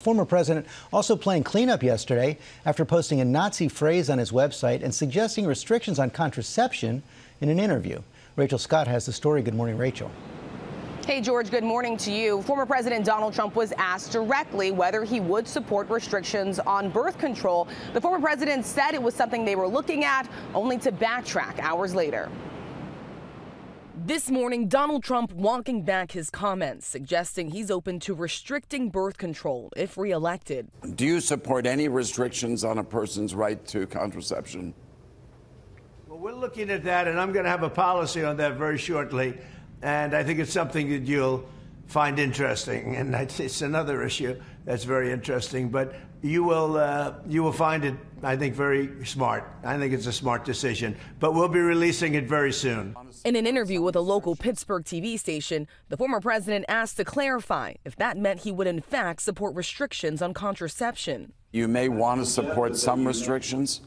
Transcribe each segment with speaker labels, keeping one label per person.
Speaker 1: Former president also playing cleanup yesterday after posting a Nazi phrase on his website and suggesting restrictions on contraception in an interview. Rachel Scott has the story. Good morning, Rachel.
Speaker 2: Hey, George, good morning to you. Former President Donald Trump was asked directly whether he would support restrictions on birth control. The former president said it was something they were looking at, only to backtrack hours later.
Speaker 3: This morning, Donald Trump walking back his comments, suggesting he's open to restricting birth control if reelected.
Speaker 4: Do you support any restrictions on a person's right to contraception?
Speaker 5: Well, we're looking at that, and I'm going to have a policy on that very shortly. And I think it's something that you'll find interesting. And it's another issue that's very interesting. But you will uh, you will find it, I think, very smart. I think it's a smart decision. But we'll be releasing it very soon.
Speaker 3: In an interview with a local Pittsburgh TV station, the former president asked to clarify if that meant he would in fact support restrictions on contraception.
Speaker 4: You may want to support some restrictions,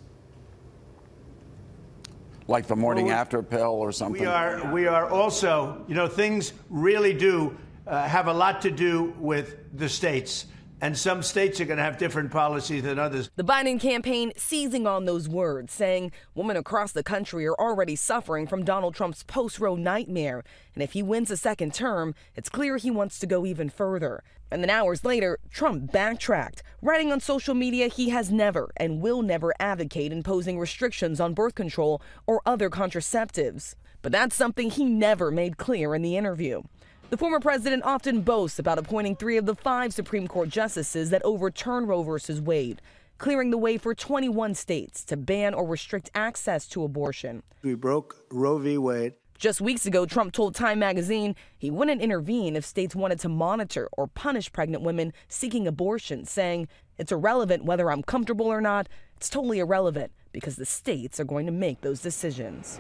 Speaker 4: like the morning well, after pill or something.
Speaker 5: We are we are also, you know, things really do uh, have a lot to do with the states and some states are going to have different policies than others.
Speaker 3: The Biden campaign seizing on those words, saying women across the country are already suffering from Donald Trump's post Roe nightmare. And if he wins a second term, it's clear he wants to go even further. And then hours later, Trump backtracked, writing on social media he has never and will never advocate imposing restrictions on birth control or other contraceptives. But that's something he never made clear in the interview. The former president often boasts about appointing three of the five Supreme Court justices that overturned Roe v. Wade, clearing the way for 21 states to ban or restrict access to abortion.
Speaker 5: We broke Roe v. Wade.
Speaker 3: Just weeks ago, Trump told Time magazine he wouldn't intervene if states wanted to monitor or punish pregnant women seeking abortion, saying, It's irrelevant whether I'm comfortable or not. It's totally irrelevant because the states are going to make those decisions.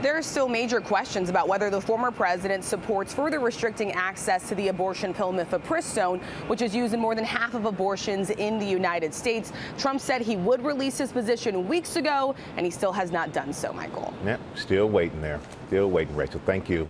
Speaker 2: There are still major questions about whether the former president supports further restricting access to the abortion pill mifepristone, which is used in more than half of abortions in the United States. Trump said he would release his position weeks ago, and he still has not done so, Michael.
Speaker 6: Yeah, still waiting there. Still waiting, Rachel. Thank you.